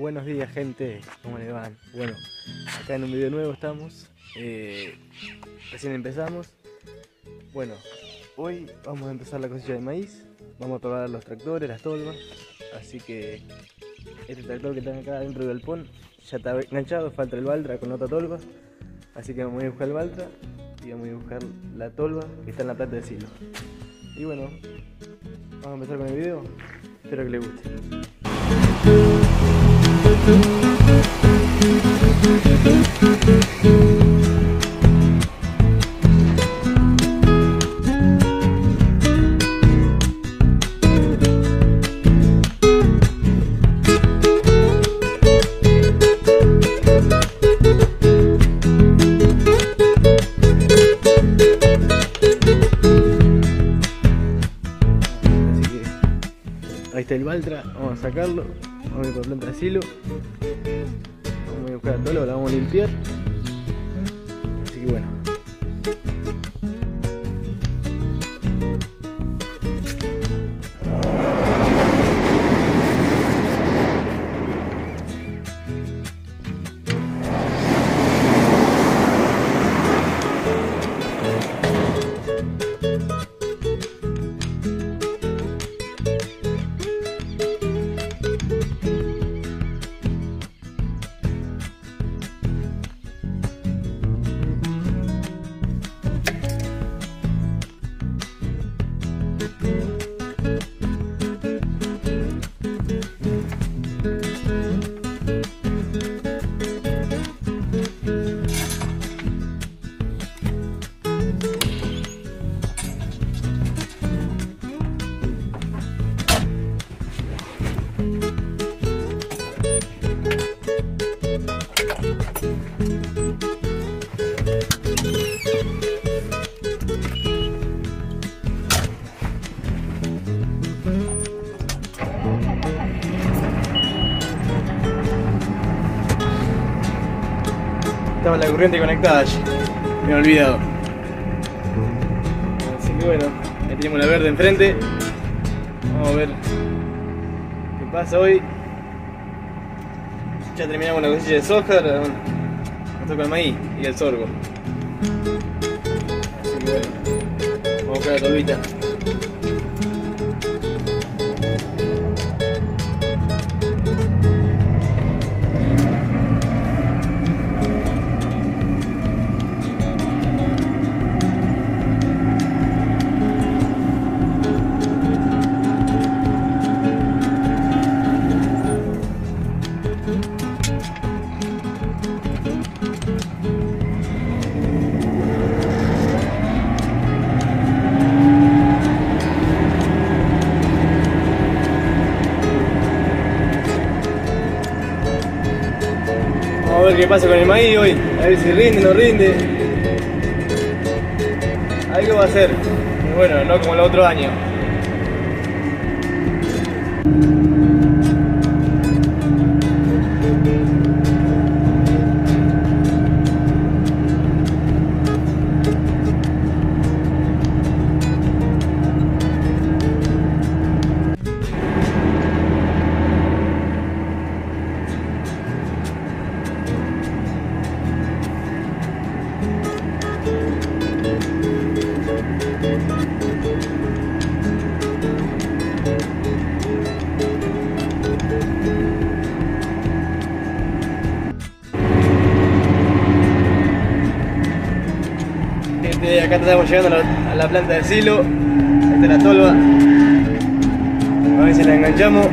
Buenos días gente, ¿cómo le van? Bueno, acá en un video nuevo estamos, eh, recién empezamos. Bueno, hoy vamos a empezar la cosecha de maíz, vamos a probar los tractores, las tolvas, así que este tractor que está acá dentro del galpón ya está enganchado, falta el baltra con otra tolva, así que vamos a ir a buscar el baltra y vamos a buscar la tolva que está en la planta de silo. Y bueno, vamos a empezar con el video, espero que les guste. Ahí está el Baltra, vamos a sacarlo, vamos a ir por planta de asilo, vamos a buscar a Tolo, la vamos a limpiar. Así que bueno. Corriente conectada. Me he olvidado. Así que bueno, ahí tenemos la verde enfrente. Vamos a ver qué pasa hoy. Ya terminamos la cosilla de soja, nos toca el maíz y el sorgo. Así que bueno, vamos a buscar la tolvita. Pasa con el maíz hoy, a ver si rinde o no rinde. Algo va a pero bueno, no como el otro año. Estamos llegando a la, planta de silo. Esta es la tolva. A ver si la enganchamos.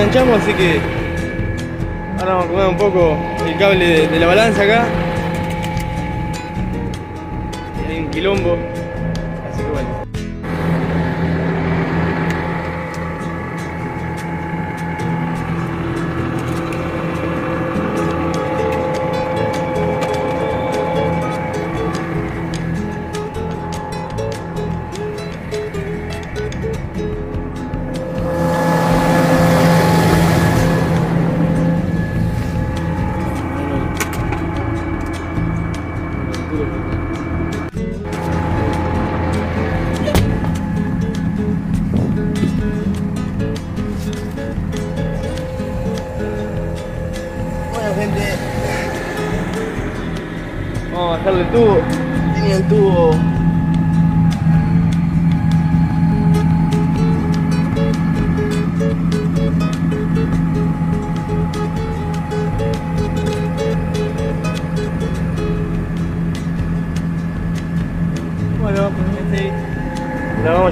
Enganchamos, así que ahora vamos a comer un poco el cable de, la balanza acá. Y un quilombo,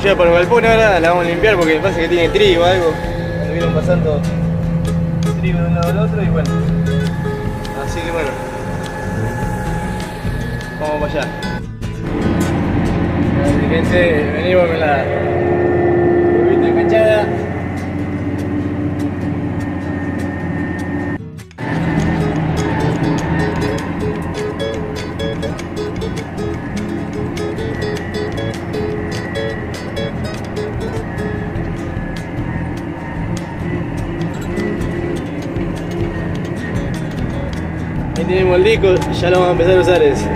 la vamos a llevar para el galpón ahora, la vamos a limpiar porque pasa que tiene trigo o algo. Vieron pasando trigo de un lado al otro y bueno. Así que bueno. Vamos para allá. Así gente, venimos con la Ya lo vamos a empezar a usar ese.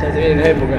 Ya se viene la época.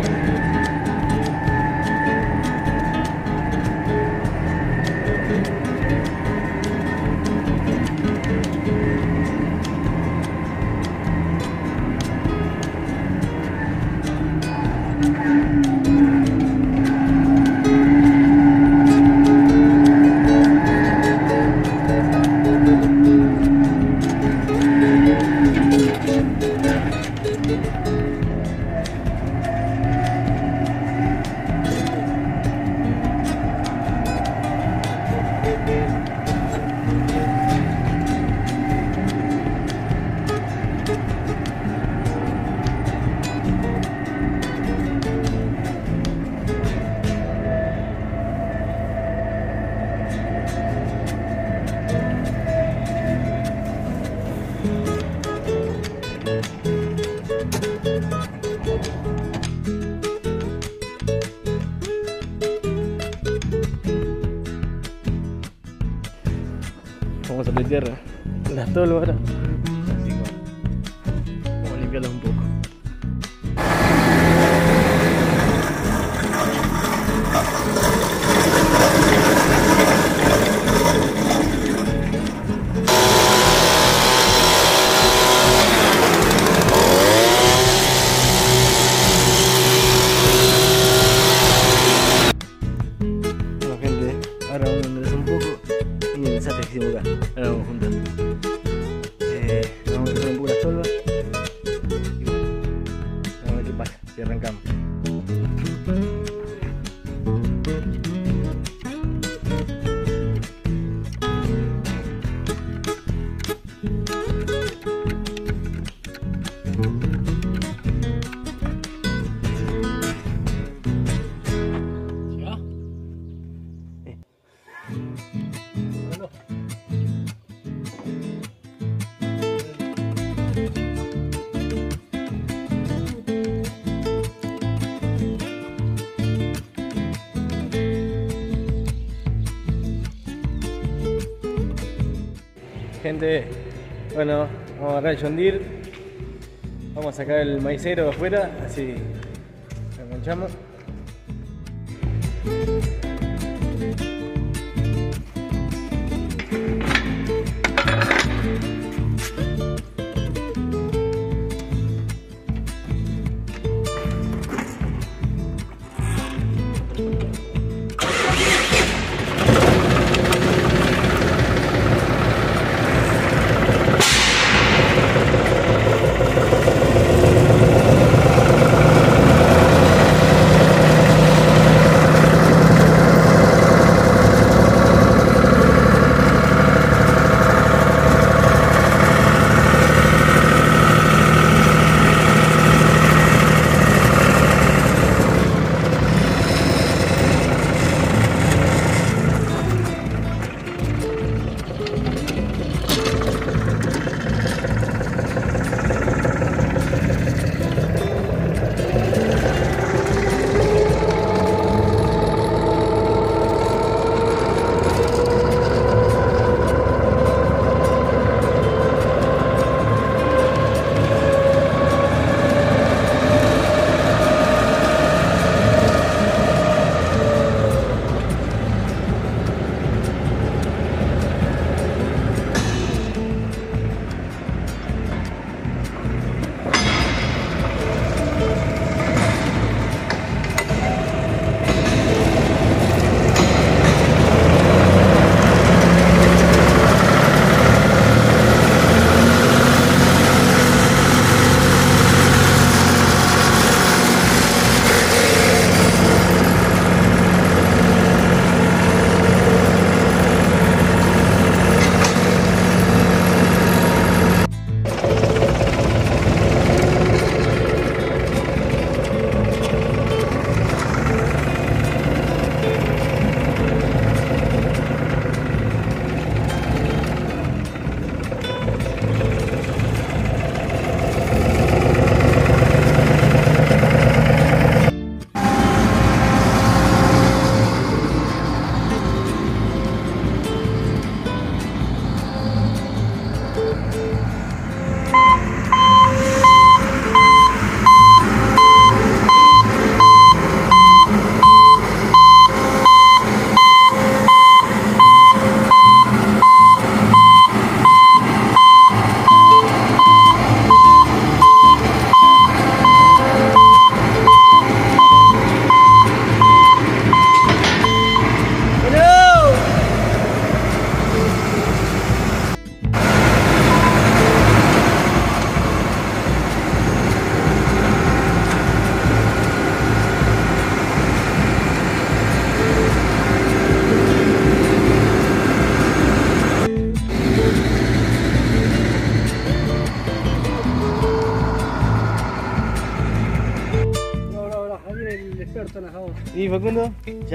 Gente, bueno, vamos a agarrar el John. Vamos a sacar el maicero de afuera, así lo enganchamos.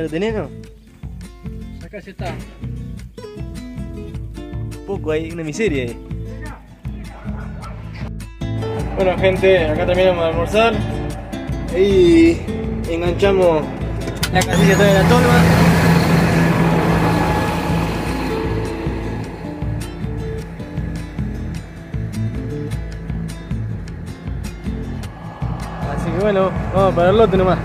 ¿Ya lo tenés, no? Acá ya está. Poco hay, una miseria ahí. Bueno gente, acá terminamos de almorzar. Y enganchamos la casilla de la tolva. Así que bueno, vamos para el lote nomás.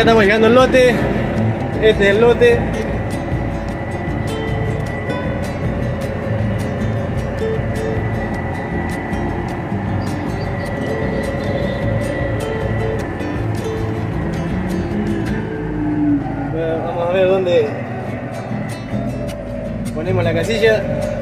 Acá estamos llegando al lote. Este es el lote. Bueno, vamos a ver dónde ponemos la casilla.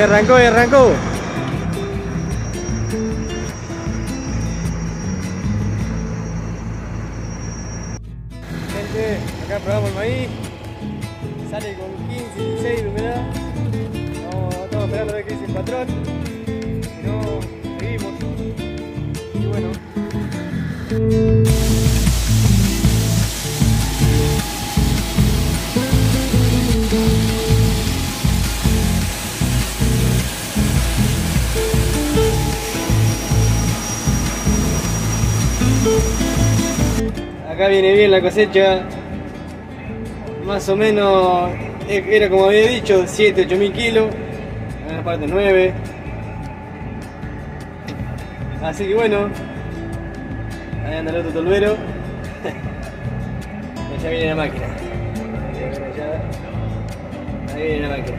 Arrancó, arrancó. Viene bien la cosecha. Más o menos, e- era como había dicho, 7, 8 mil kilos. En la parte 9. Así que bueno. Ahí anda el otro tolvero. Ya viene la máquina. Ahí viene la máquina.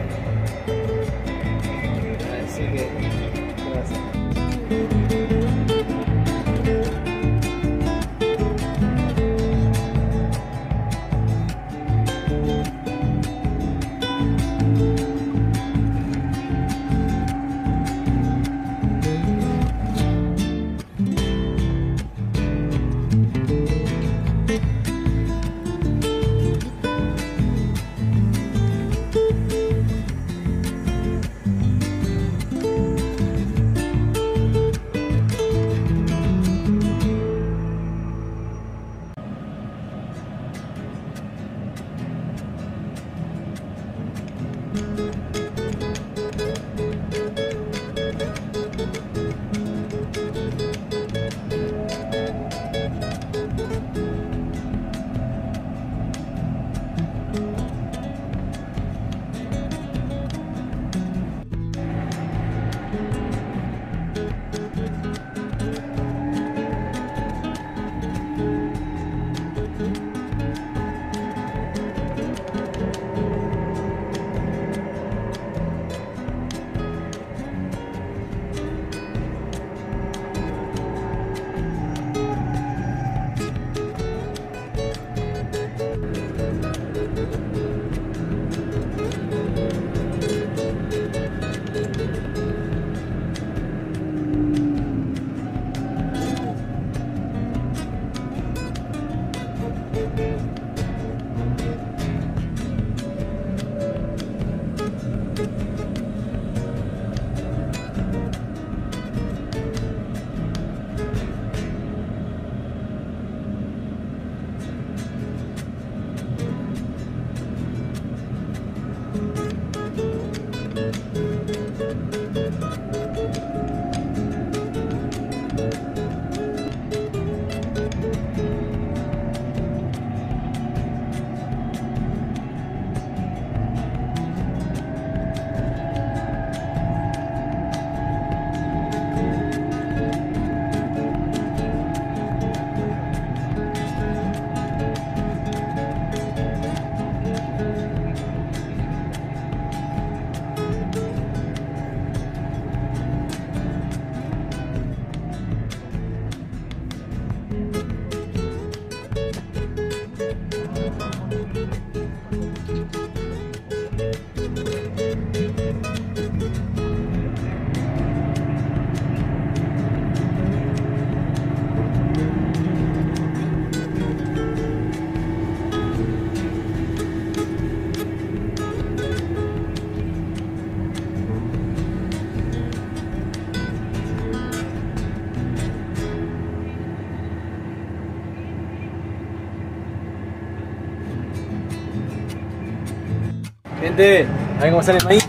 Gente, a ver cómo sale el maíz.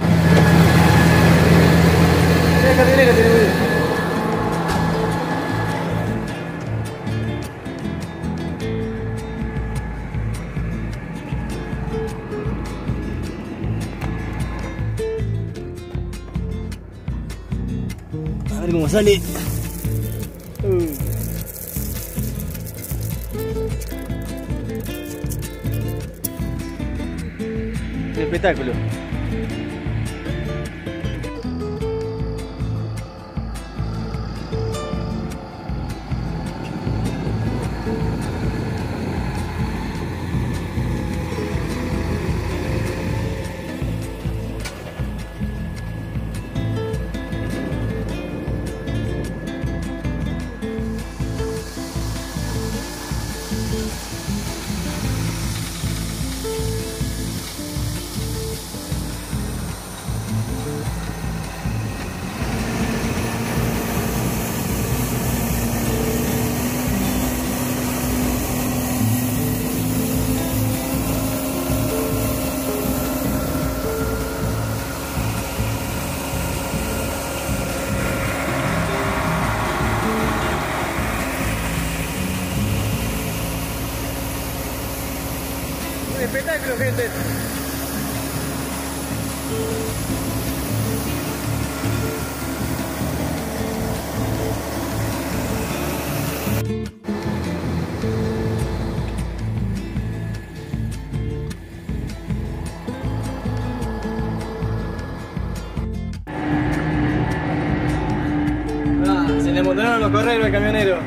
A ver cómo sale. Un espectáculo. Un correos al camionero.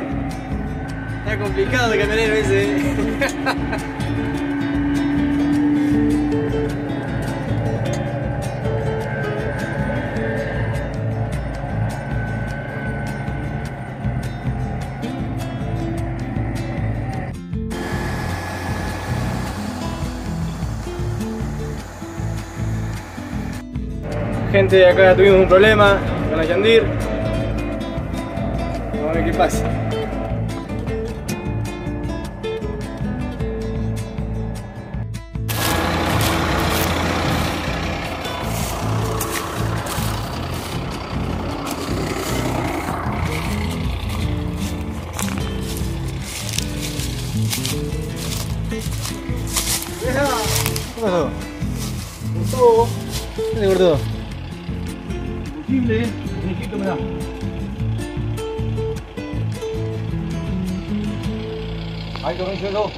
Está complicado el camionero ese. ¿eh? Gente, acá tuvimos un problema con la Yandir. Qué pasa. Ahí coménselo.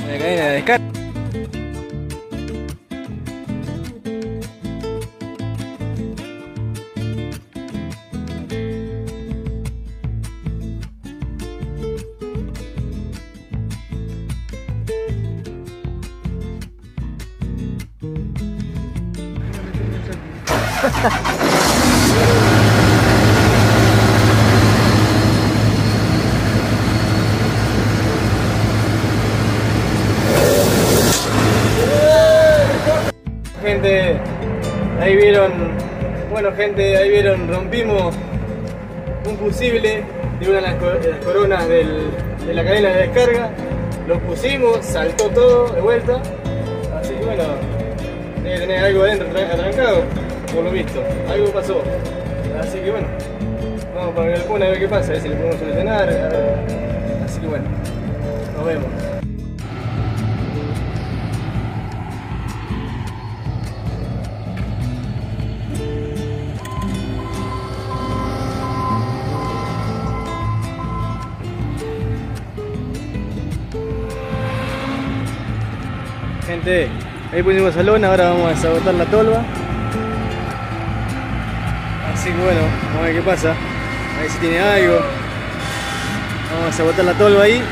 La cadena de descarga. Gente, ahí vieron, rompimos un fusible de una de las, coronas del- de la cadena de descarga, lo pusimos, saltó todo de vuelta, así que bueno, debe tener algo adentro tra- atrancado, por lo visto, algo pasó, así que bueno, vamos para el pone a ver qué pasa, a ver si le podemos solucionar, así que bueno, nos vemos. Gente, ahí pusimos salón, ahora vamos a sabotar la tolva. Así que bueno, vamos a ver qué pasa. A ver si tiene algo. Vamos a sabotar la tolva ahí.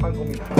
방송입니다.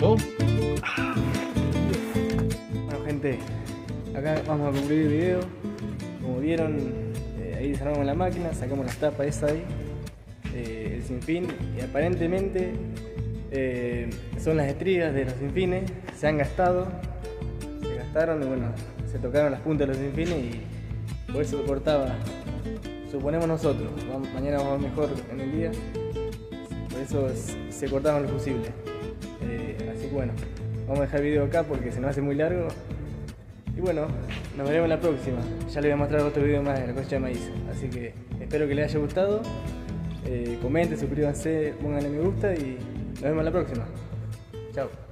Bueno gente, acá vamos a concluir el video. Como vieron, eh, ahí desarmamos la máquina, sacamos las tapas esa ahí, eh, el sinfín y aparentemente eh, son las estrías de los sinfines, se han gastado, se gastaron y bueno, se tocaron las puntas de los sinfines y por eso cortaba, suponemos nosotros, vamos- mañana vamos mejor en el día, por eso se cortaron los fusibles. Bueno, vamos a dejar el video acá porque se nos hace muy largo. Y bueno, nos veremos en la próxima. Ya les voy a mostrar otro video más de la cosecha de maíz. Así que espero que les haya gustado. Eh, comenten, suscríbanse, pónganle me gusta y nos vemos en la próxima. Chao.